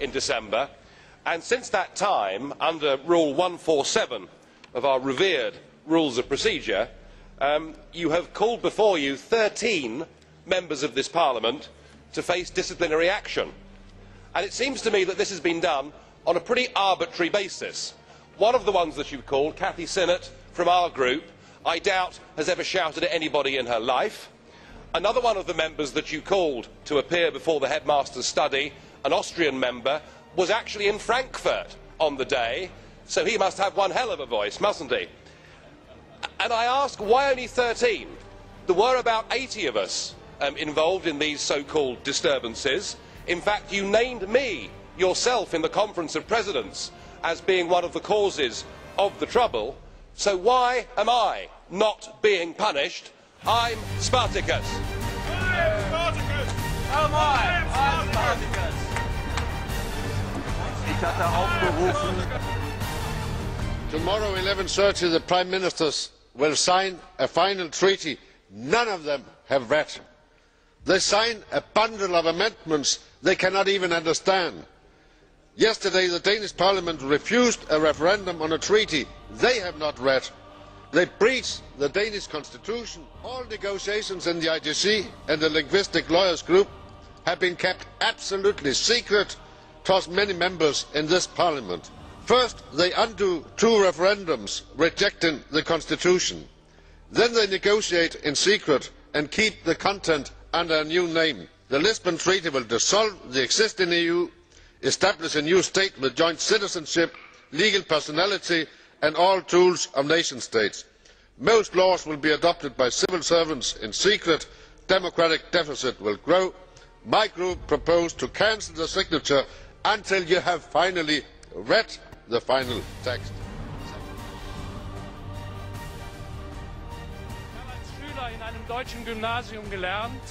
in December, and since that time, under Rule 147 of our revered Rules of Procedure, um, you have called before you 13 Members of this Parliament to face disciplinary action. And it seems to me that this has been done on a pretty arbitrary basis. One of the ones that you called, Kathy Sinnott from our group, I doubt has ever shouted at anybody in her life. Another one of the Members that you called to appear before the Headmaster's study, an Austrian Member, was actually in Frankfurt on the day, so he must have one hell of a voice, mustn't he? And I ask, why only 13? There were about 80 of us um, involved in these so called disturbances. In fact, you named me yourself in the Conference of Presidents as being one of the causes of the trouble, so why am I not being punished? I'm Spartacus. I am Spartacus. Oh my, I am Spartacus! Tomorrow at 11.30 the Prime Ministers will sign a final treaty none of them have read. They sign a bundle of amendments they cannot even understand. Yesterday the Danish Parliament refused a referendum on a treaty they have not read. They breach the Danish constitution. All negotiations in the IGC and the Linguistic Lawyers Group have been kept absolutely secret towards many Members in this Parliament. First they undo two referendums rejecting the constitution. Then they negotiate in secret and keep the content under a new name. The Lisbon Treaty will dissolve the existing EU, establish a new state with joint citizenship, legal personality and all tools of nation states. Most laws will be adopted by civil servants in secret. Democratic deficit will grow. My group proposed to cancel the signature until you have finally read the final text. Ich habe als Schüler in einem deutschen Gymnasium gelernt,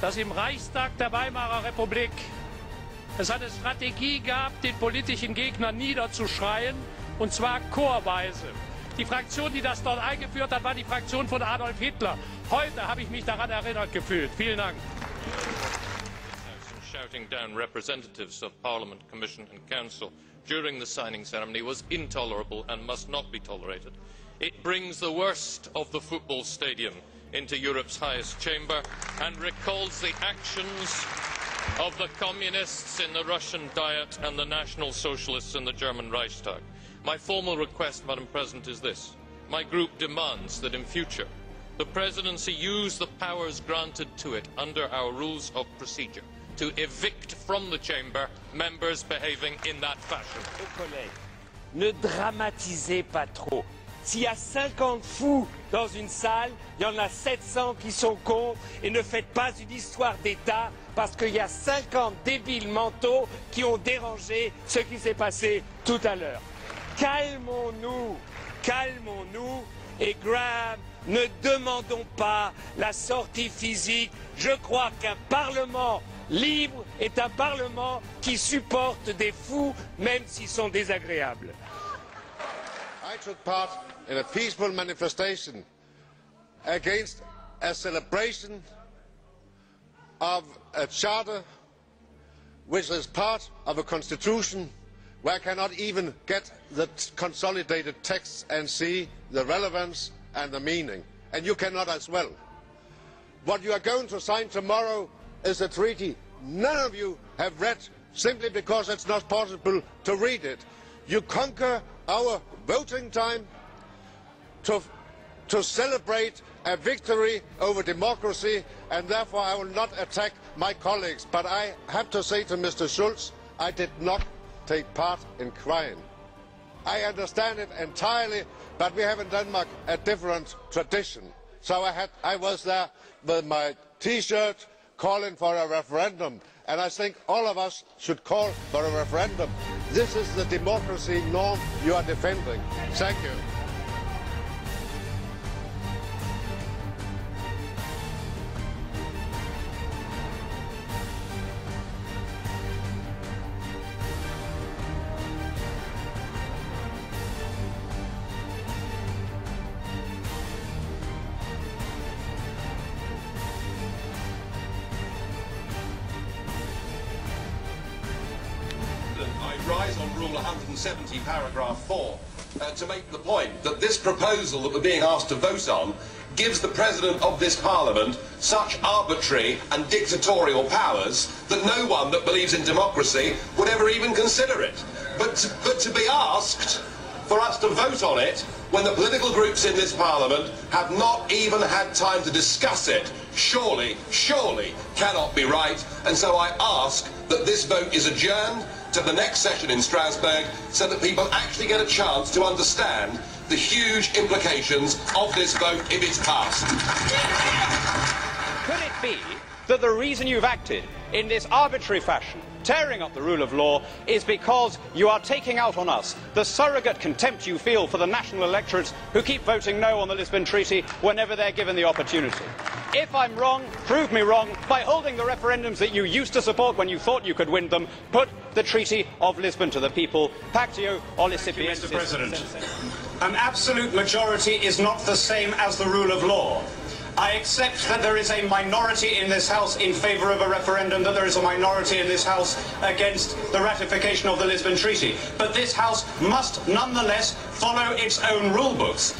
dass im Reichstag der Weimarer Republik es eine Strategie gab, den politischen Gegner niederzuschreien, und zwar chorweise. Die Fraktion, die das dort eingeführt hat, war die Fraktion von Adolf Hitler. Heute habe ich mich daran erinnert gefühlt. Vielen Dank. Shouting down representatives of Parliament, Commission and Council during the signing ceremony was intolerable and must not be tolerated. It brings the worst of the football stadium into Europe's highest chamber and recalls the actions of the communists in the Russian Diet and the National Socialists in the German Reichstag. My formal request, Madam President, is this. My group demands that in future the Presidency use the powers granted to it under our rules of procedure to evict from the chamber members behaving in that fashion. ne dramatisez pas trop. S'il y a 50 fous dans une salle, il y en a 700 qui sont contre et ne faites pas une histoire d'État parce qu'il y a 50 débiles mentaux qui ont dérangé ce qui s'est passé tout à l'heure. Calmons-nous, calmons-nous et Graham, ne demandons pas la sortie physique. Je crois qu'un Parlement libre est un Parlement qui supporte des fous, même s'ils sont désagréables. I took part in a peaceful manifestation against a celebration of a charter which is part of a constitution where I cannot even get the consolidated text and see the relevance and the meaning. And you cannot as well. What you are going to sign tomorrow is a treaty none of you have read simply because it is not possible to read it. You conquer our voting time to, celebrate a victory over democracy and therefore I will not attack my colleagues. But I have to say to Mr Schulz, I did not take part in crying. I understand it entirely, but we have in Denmark a different tradition. So I, had, I was there with my T-shirt, calling for a referendum and I think all of us should call for a referendum. This is the democracy norm you are defending. Thank you. Rule 170, paragraph 4, uh, to make the point that this proposal that we're being asked to vote on gives the President of this Parliament such arbitrary and dictatorial powers that no one that believes in democracy would ever even consider it. But to, but to be asked for us to vote on it when the political groups in this Parliament have not even had time to discuss it, surely, surely cannot be right. And so I ask that this vote is adjourned to the next session in Strasbourg so that people actually get a chance to understand the huge implications of this vote if it's passed. Could it be that the reason you've acted in this arbitrary fashion, tearing up the rule of law, is because you are taking out on us the surrogate contempt you feel for the national electorates who keep voting no on the Lisbon Treaty whenever they're given the opportunity? If I'm wrong, prove me wrong by holding the referendums that you used to support when you thought you could win them. Put the Treaty of Lisbon to the people. Pactio o Mr. President. An absolute majority is not the same as the rule of law. I accept that there is a minority in this House in favour of a referendum, that there is a minority in this House against the ratification of the Lisbon Treaty. But this House must nonetheless follow its own rule books.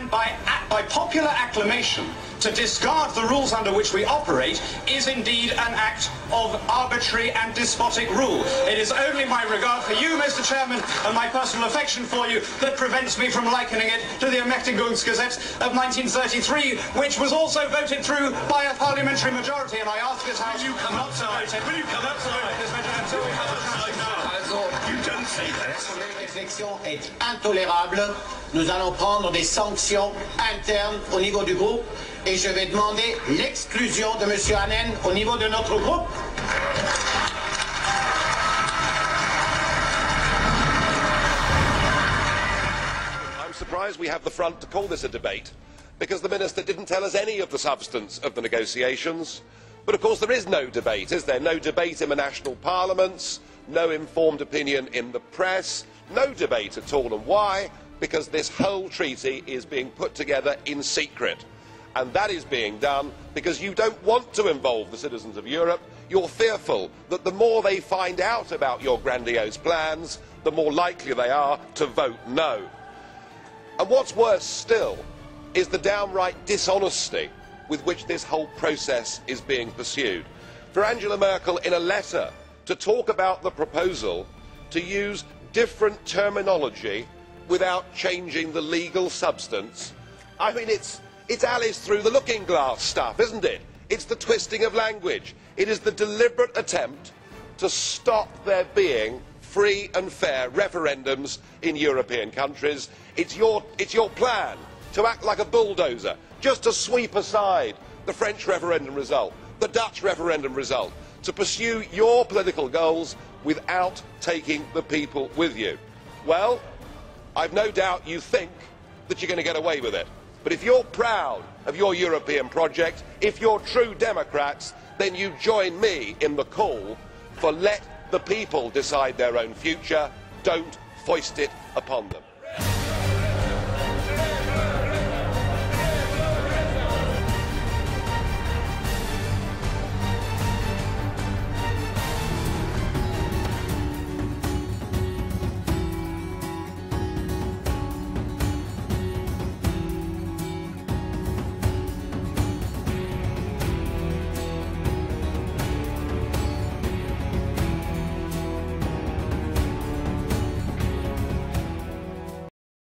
And by, by popular acclamation, to discard the rules under which we operate is indeed an act of arbitrary and despotic rule. It is only my regard for you, Mr. Chairman, and my personal affection for you that prevents me from likening it to the Ermächtigungsgesetz of 1933, which was also voted through by a parliamentary majority. And I ask this House Will you come not outside? to vote it. Will you come outside? Until we have a chance that. réflexion est intolérable. Nous allons prendre des sanctions internes au niveau du groupe et je vais demander l'exclusion de M. Hanen au niveau de notre groupe. I'm surprised we have the front to call this a debate because the Minister didn't tell us any of the substance of the negotiations. But of course there is no debate, is there? No debate in the national parliaments, no informed opinion in the press, no debate at all. And why? Because this whole treaty is being put together in secret. And that is being done because you don't want to involve the citizens of Europe. You're fearful that the more they find out about your grandiose plans, the more likely they are to vote no. And what's worse still is the downright dishonesty with which this whole process is being pursued. For Angela Merkel, in a letter, to talk about the proposal to use different terminology without changing the legal substance, I mean, it's, it's Alice through the looking glass stuff, isn't it? It's the twisting of language. It is the deliberate attempt to stop there being free and fair referendums in European countries. It's your, it's your plan to act like a bulldozer, just to sweep aside the French referendum result, the Dutch referendum result, to pursue your political goals without taking the people with you. Well, I've no doubt you think that you're going to get away with it. But if you're proud of your European project, if you're true Democrats, then you join me in the call for let the people decide their own future, don't foist it upon them.